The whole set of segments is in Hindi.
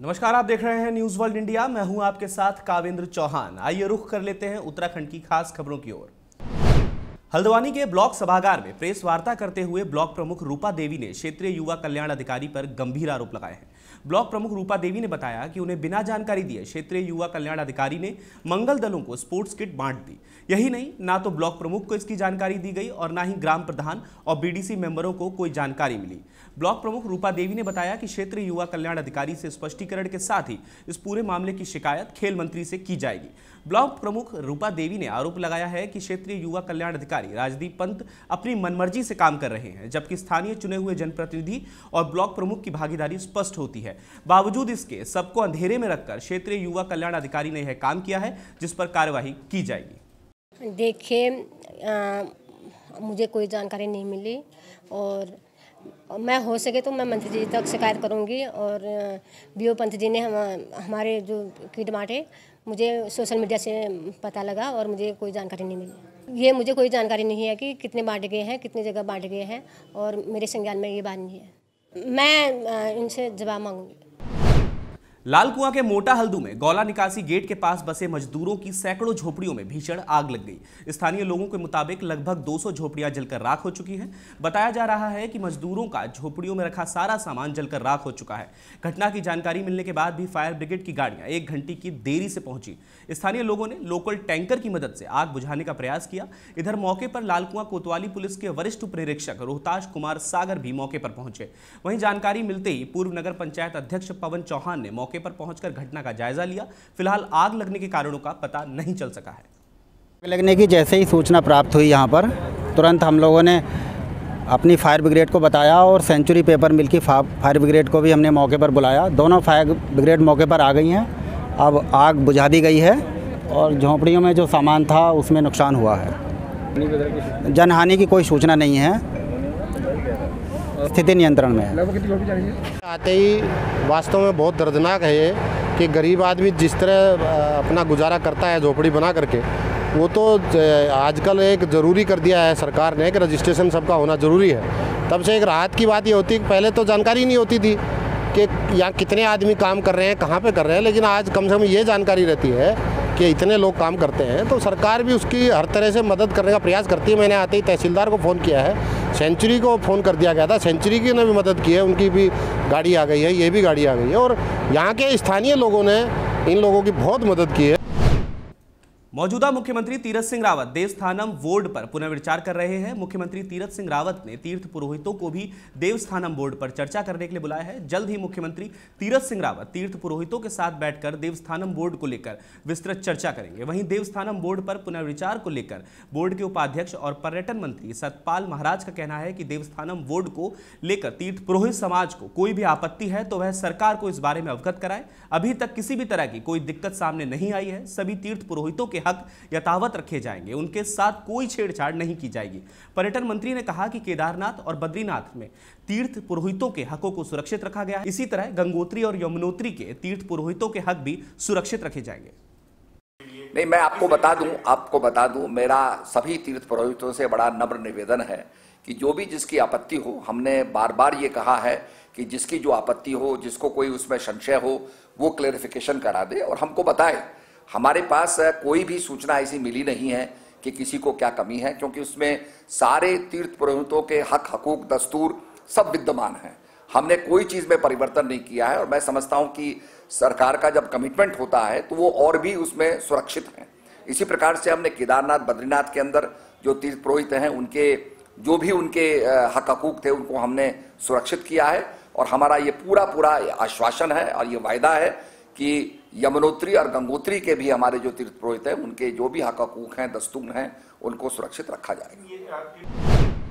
नमस्कार, आप देख रहे हैं न्यूज़ वर्ल्ड इंडिया। मैं हूँ आपके साथ कावेंद्र चौहान। आइए रुख कर लेते हैं उत्तराखंड की खास खबरों की ओर। हल्द्वानी के ब्लॉक सभागार में प्रेस वार्ता करते हुए ब्लॉक प्रमुख रूपा देवी ने क्षेत्रीय युवा कल्याण अधिकारी पर गंभीर आरोप लगाए हैं। ब्लॉक प्रमुख रूपा देवी ने बताया कि उन्हें बिना जानकारी दिए क्षेत्रीय युवा कल्याण अधिकारी ने मंगल दलों को स्पोर्ट्स किट बांट दी। यही नहीं, ना तो ब्लॉक प्रमुख को इसकी जानकारी दी गई और ना ही ग्राम प्रधान और बीडीसी मेंबरों को कोई जानकारी मिली। ब्लॉक प्रमुख रूपा देवी ने बताया कि क्षेत्रीय युवा कल्याण अधिकारी से स्पष्टीकरण के साथ ही इस पूरे मामले की शिकायत खेल मंत्री से की जाएगी। ब्लॉक प्रमुख रूपा देवी ने आरोप लगाया है कि क्षेत्रीय युवा कल्याण अधिकारी राजदीप पंत अपनी मनमर्जी से काम कर रहे हैं, जबकि स्थानीय चुने हुए जनप्रतिनिधि और ब्लॉक प्रमुख की भागीदारी स्पष्ट होती है। बावजूद इसके, सबको अंधेरे में रखकर क्षेत्रीय युवा कल्याण अधिकारी ने यह काम किया है, जिस पर कार्यवाही की जाएगी। देखिए मुझे कोई जानकारी नहीं मिली और मैं हो सके तो मैं मंत्री जी तक शिकायत करूँगी और बी ओ पंत जी ने हम, हमारे जो किट बांटे मुझे सोशल मीडिया से पता लगा और मुझे कोई जानकारी नहीं मिली। ये मुझे कोई जानकारी नहीं है कि कितने बांटे गए हैं, कितने जगह बांटे गए हैं और मेरे संज्ञान में ये बात नहीं है। मैं इनसे जवाब मांगूँगी। लाल कुआँ के मोटा हल्दू में गौला निकासी गेट के पास बसे मजदूरों की सैकड़ों झोपड़ियों में भीषण आग लग गई। स्थानीय लोगों के मुताबिक लगभग 200 झोपड़ियाँ जलकर राख हो चुकी हैं। बताया जा रहा है कि मजदूरों का झोपड़ियों में रखा सारा सामान जलकर राख हो चुका है। घटना की जानकारी मिलने के बाद भी फायर ब्रिगेड की गाड़ियाँ एक घंटे की देरी से पहुँची। स्थानीय लोगों ने लोकल टैंकर की मदद से आग बुझाने का प्रयास किया। इधर मौके पर लालकुआं कोतवाली पुलिस के वरिष्ठ उप निरीक्षक रोहताश कुमार सागर भी मौके पर पहुँचे। वहीं जानकारी मिलते ही पूर्व नगर पंचायत अध्यक्ष पवन चौहान ने मौके पर पहुंचकर घटना का जायजा लिया। फ़िलहाल आग लगने के कारणों का पता नहीं चल सका है। आग लगने की जैसे ही सूचना प्राप्त हुई यहाँ पर, तुरंत हम लोगों ने अपनी फायर ब्रिगेड को बताया और सेंचुरी पेपर मिल की फायर ब्रिगेड को भी हमने मौके पर बुलाया। दोनों फायर ब्रिगेड मौके पर आ गई हैं। अब आग बुझा दी गई है और झोंपड़ियों में जो सामान था, उसमें नुकसान हुआ है। जनहानि की कोई सूचना नहीं है। स्थिति नियंत्रण में है। आते ही वास्तव में बहुत दर्दनाक है ये कि गरीब आदमी जिस तरह अपना गुजारा करता है झोपड़ी बना करके वो तो आजकल एक ज़रूरी कर दिया है सरकार ने कि रजिस्ट्रेशन सबका होना ज़रूरी है। तब से एक राहत की बात ये होती है कि पहले तो जानकारी नहीं होती थी कि यहाँ कितने आदमी काम कर रहे हैं कहाँ पे कर रहे हैं लेकिन आज कम से कम ये जानकारी रहती है कि इतने लोग काम करते हैं तो सरकार भी उसकी हर तरह से मदद करने का प्रयास करती है। मैंने आते ही तहसीलदार को फ़ोन किया है सेंचुरी को फ़ोन कर दिया गया था। सेंचुरी की ने भी मदद की है, उनकी भी गाड़ी आ गई है, ये भी गाड़ी आ गई है। और यहाँ के स्थानीय लोगों ने इन लोगों की बहुत मदद की है। मौजूदा मुख्यमंत्री तीरथ सिंह रावत देवस्थानम बोर्ड पर पुनर्विचार कर रहे हैं। मुख्यमंत्री तीरथ सिंह रावत ने तीर्थ पुरोहितों को भी देवस्थानम बोर्ड पर चर्चा करने के लिए बुलाया है। जल्द ही मुख्यमंत्री तीरथ सिंह रावत तीर्थ पुरोहितों के साथ बैठकर देवस्थानम बोर्ड को लेकर विस्तृत चर्चा करेंगे। वहीं देवस्थानम बोर्ड पर पुनर्विचार को लेकर बोर्ड के उपाध्यक्ष और पर्यटन मंत्री सतपाल महाराज का कहना है कि देवस्थानम बोर्ड को लेकर तीर्थ पुरोहित समाज को कोई भी आपत्ति है तो वह सरकार को इस बारे में अवगत कराए। अभी तक किसी भी तरह की कोई दिक्कत सामने नहीं आई है। सभी तीर्थ पुरोहितों के हक यथावत रखे जाएँगे। उनके साथ कोई छेड़छाड़ नहीं की जाएगी। पर्यटन मंत्री ने कहा कि केदारनाथ और बद्रीनाथ में तीर्थ पुरोहितों के हकों को सुरक्षित रखा गया इसी तरह गंगोत्री और यमुनोत्री के तीर्थ पुरोहितों के हक भी सुरक्षित रखे जाएँगे। नहीं, मैं आपको बता दूँ, आपको बता दूँ, मेरा सभी तीर्थ पुरोहितों से बड़ा नम्र निवेदन है कि जो भी जिसकी आपत्ति हो, हमने बार बार ये कहा है कि जिसकी जो आपत्ति हो, जिसको कोई उसमें संशय हो, वो क्लेरिफिकेशन करा दे और हमको बताए हमारे पास कोई भी सूचना ऐसी मिली नहीं है कि किसी को क्या कमी है, क्योंकि उसमें सारे तीर्थ पुरोहितों के हक, हकूक, दस्तूर सब विद्यमान हैं। हमने कोई चीज़ में परिवर्तन नहीं किया है, और मैं समझता हूँ कि सरकार का जब कमिटमेंट होता है तो वो और भी उसमें सुरक्षित हैं। इसी प्रकार से हमने केदारनाथ, बद्रीनाथ के अंदर जो तीर्थ पुरोहित हैं, उनके, जो भी उनके हक, हकूक थे, उनको हमने सुरक्षित किया है, और हमारा ये पूरा पूरा आश्वासन है, और ये वायदा है कि यमुनोत्री और गंगोत्री के भी हमारे जो तीर्थ पुरोहित हैं, उनके जो भी हक हकूक हैं दस्तूर हैं, उनको सुरक्षित रखा जाएगा।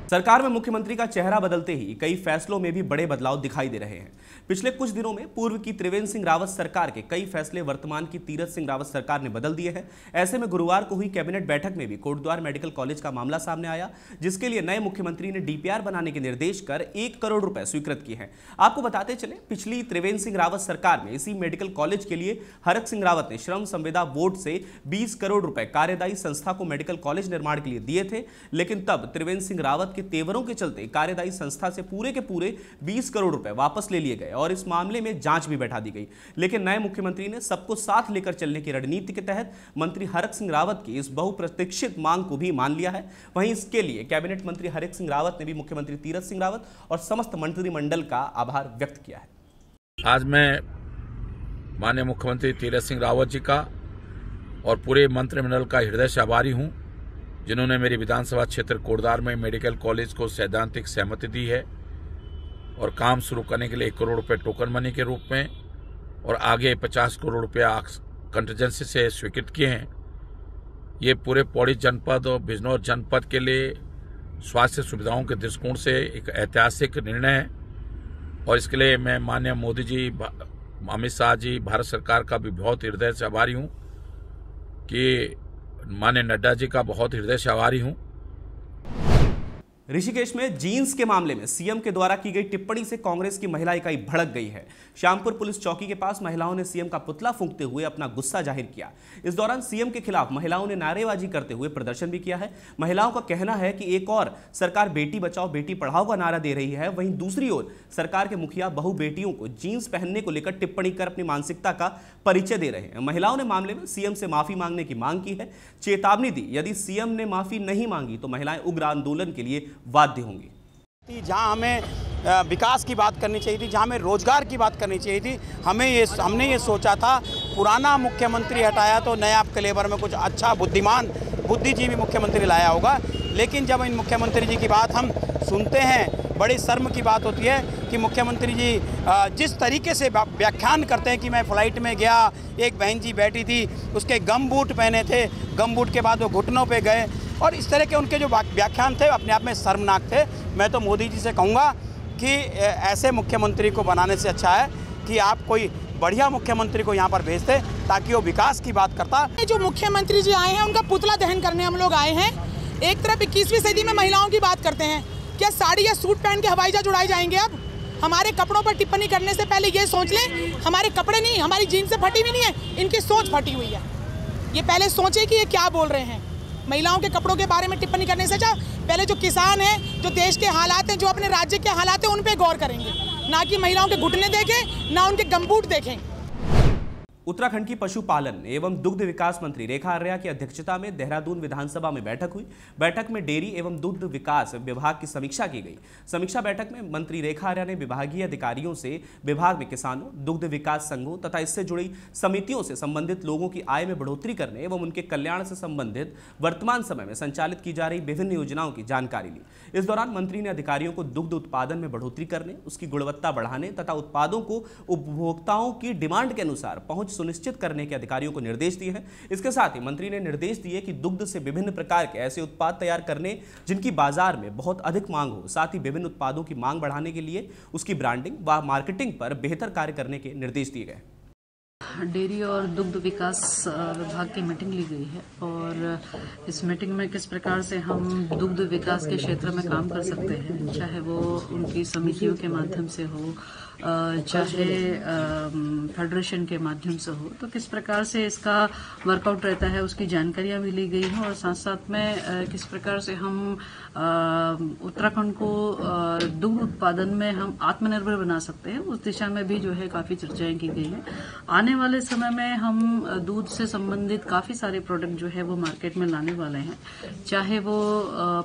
सरकार में मुख्यमंत्री का चेहरा बदलते ही कई फैसलों में भी बड़े बदलाव दिखाई दे रहे हैं। पिछले कुछ दिनों में पूर्व की त्रिवेंद्र सिंह रावत सरकार के कई फैसले वर्तमान की तीरथ सिंह रावत सरकार ने बदल दिए हैं। ऐसे में गुरुवार को हुई कैबिनेट बैठक में भी कोटद्वार मेडिकल कॉलेज का मामला सामने आया, जिसके लिए नए मुख्यमंत्री ने डीपीआर बनाने के निर्देश कर एक करोड़ रुपए स्वीकृत किए हैं। आपको बताते चले, पिछली त्रिवेंद्र सिंह रावत सरकार में इसी मेडिकल कॉलेज के लिए हरक सिंह रावत ने श्रम संविदा बोर्ड से बीस करोड़ रुपए कार्यदायी संस्था को मेडिकल कॉलेज निर्माण के लिए दिए थे, लेकिन तब त्रिवेंद्र सिंह रावत के तेवरों के चलते कार्यदायी संस्था से पूरे के पूरे 20 करोड़ रुपए वापस ले लिए गए और इस मामले में जाँच भी बैठा दी गई। लेकिन नए मुख्यमंत्री ने सबको साथ लेकर चलने की रणनीति के तहत मंत्री हरक सिंह रावत की इस बहुप्रतीक्षित मांग को भी मान लिया है। वहीं इसके लिए कैबिनेट मंत्री हरक सिंह रावत ने भी मुख्यमंत्री तीरथ सिंह रावत और समस्त मंत्रिमंडल का आभार व्यक्त किया है। आज मैं माननीय मुख्यमंत्री तीरथ सिंह रावत जी का और पूरे मंत्रिमंडल का हृदय से आभारी हूँ। जिन्होंने मेरी विधानसभा क्षेत्र कोटदार में मेडिकल कॉलेज को सैद्धांतिक सहमति दी है और काम शुरू करने के लिए एक करोड़ रुपये टोकन मनी के रूप में और आगे पचास करोड़ रुपया कंटीजेंसी से स्वीकृत किए हैं। ये पूरे पौड़ी जनपद और बिजनौर जनपद के लिए स्वास्थ्य सुविधाओं के दृष्टिकोण से एक ऐतिहासिक निर्णय है और इसके लिए मैं माननीय मोदी जी अमित शाह जी, भारत सरकार का भी बहुत हृदय से आभारी हूँ कि मान्य नड्डा जी का बहुत हृदय से आभारी हूँ। ऋषिकेश में जीन्स के मामले में सीएम के द्वारा की गई टिप्पणी से कांग्रेस की महिला इकाई भड़क गई है। श्यामपुर पुलिस चौकी के पास महिलाओं ने सीएम का पुतला फूंकते हुए अपना गुस्सा ज़ाहिर किया। इस दौरान सीएम के खिलाफ महिलाओं ने नारेबाजी करते हुए प्रदर्शन भी किया है। महिलाओं का कहना है कि एक और, सरकार बेटी बचाओ, बेटी पढ़ाओ का नारा दे रही है। वहीं दूसरी ओर, सरकार के मुखिया बहु बेटियों को जीन्स पहनने को लेकर टिप्पणी कर अपनी मानसिकता का परिचय दे रहे हैं। महिलाओं ने मामले में सीएम से माफ़ी मांगने की मांग की है। चेतावनी दी। यदि सीएम ने माफ़ी नहीं मांगी तो महिलाएँ उग्र आंदोलन के लिए बाध्य होंगी। जहाँ हमें विकास की बात करनी चाहिए थी, जहाँ हमें रोज़गार की बात करनी चाहिए थी, हमें ये, हमने ये सोचा था, पुराना मुख्यमंत्री हटाया तो नया क्लेवर में कुछ अच्छा बुद्धिमान, बुद्धिजीवी मुख्यमंत्री लाया होगा। लेकिन जब इन मुख्यमंत्री जी की बात हम सुनते हैं, बड़ी शर्म की बात होती है कि मुख्यमंत्री जी जिस तरीके से व्याख्यान करते हैं कि मैं फ़्लाइट में गया, एक बहन जी बैठी थी, उसके गम बूट पहने थे, गम बूट के बाद वो घुटनों पे गए और इस तरह के उनके जो व्याख्यान थे, अपने आप में शर्मनाक थे। मैं तो मोदी जी से कहूँगा कि ऐसे मुख्यमंत्री को बनाने से अच्छा है कि आप कोई बढ़िया मुख्यमंत्री को यहाँ पर भेजते ताकि वो विकास की बात करता। जो मुख्यमंत्री जी आए हैं, उनका पुतला दहन करने हम लोग आए हैं। एक तरफ़ इक्कीसवीं सदी में महिलाओं की बात करते हैं। क्या साड़ी या सूट पहन के हवाई जहाज़ उड़ाए जाएँगे अब? हमारे कपड़ों पर टिप्पणी करने से पहले ये सोच लें, हमारे कपड़े नहीं, हमारी जीन्स फटी हुई नहीं है, इनकी सोच फटी हुई है। ये पहले सोचे कि ये क्या बोल रहे हैं। महिलाओं के कपड़ों के बारे में टिप्पणी करने से अच्छा पहले जो किसान हैं, जो देश के हालात हैं, जो अपने राज्य के हालात हैं, उन पर गौर करेंगे। ना कि महिलाओं के घुटने देखें, ना उनके गम्बूट देखें। उत्तराखंड की पशुपालन एवं दुग्ध विकास मंत्री रेखा आर्या की अध्यक्षता में देहरादून विधानसभा में बैठक हुई। बैठक में डेयरी एवं दुग्ध विकास विभाग की समीक्षा की गई। समीक्षा बैठक में मंत्री रेखा आर्या ने विभागीय अधिकारियों से विभाग में किसानों, दुग्ध विकास संघों तथा इससे जुड़ी समितियों से संबंधित लोगों की आय में बढ़ोतरी करने एवं उनके कल्याण से संबंधित वर्तमान समय में संचालित की जा रही विभिन्न योजनाओं की जानकारी ली। इस दौरान मंत्री ने अधिकारियों को दुग्ध उत्पादन में बढ़ोतरी करने, उसकी गुणवत्ता बढ़ाने तथा उत्पादों को उपभोक्ताओं की डिमांड के अनुसार पहुँच सुनिश्चित करने के अधिकारियों को निर्देश दिए हैं। इसके साथ ही मंत्री ने निर्देश दिए कि दुग्ध से विभिन्न प्रकार के ऐसे उत्पाद तैयार करने, जिनकी बाज़ार में बहुत अधिक मांग हो, साथ ही विभिन्न उत्पादों की मांग बढ़ाने के लिए उसकी ब्रांडिंग व मार्केटिंग पर बेहतर कार्य करने के निर्देश दिए गए डेयरी और दुग्ध विकास विभाग की मीटिंग ली गई है और इस मीटिंग में किस प्रकार से हम दुग्ध विकास के क्षेत्र में काम कर सकते हैं, चाहे वो उनकी समितियों के माध्यम से हो चाहे फेडरेशन के माध्यम से हो तो किस प्रकार से इसका वर्कआउट रहता है उसकी जानकारियाँ भी ली गई हैं और साथ साथ में किस प्रकार से हम उत्तराखंड को दुग्ध उत्पादन में हम आत्मनिर्भर बना सकते हैं, उस दिशा में भी जो है काफ़ी चर्चाएँ की गई हैं। आने वाले समय में हम दूध से संबंधित काफ़ी सारे प्रोडक्ट जो है वो मार्केट में लाने वाले हैं। चाहे वो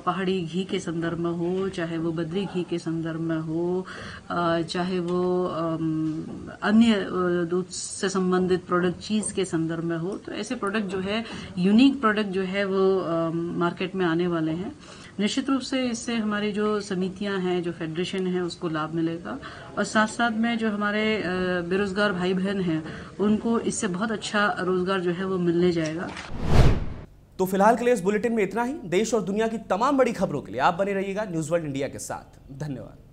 पहाड़ी घी के संदर्भ में हो, चाहे वो बद्री घी के संदर्भ में हो चाहे वो अन्य दूध से संबंधित प्रोडक्ट चीज़ के संदर्भ में हो तो ऐसे प्रोडक्ट जो है यूनिक प्रोडक्ट जो है वो मार्केट में आने वाले हैं। निश्चित रूप से इससे हमारी जो समितियाँ हैं, जो फेडरेशन है, उसको लाभ मिलेगा। और साथ साथ में जो हमारे बेरोजगार भाई बहन हैं, उनको इससे बहुत अच्छा रोज़गार जो है वो मिलने जाएगा। तो फ़िलहाल के लिए इस बुलेटिन में इतना ही। देश और दुनिया की तमाम बड़ी खबरों के लिए आप बने रहिएगा न्यूज़ वर्ल्ड इंडिया के साथ। धन्यवाद।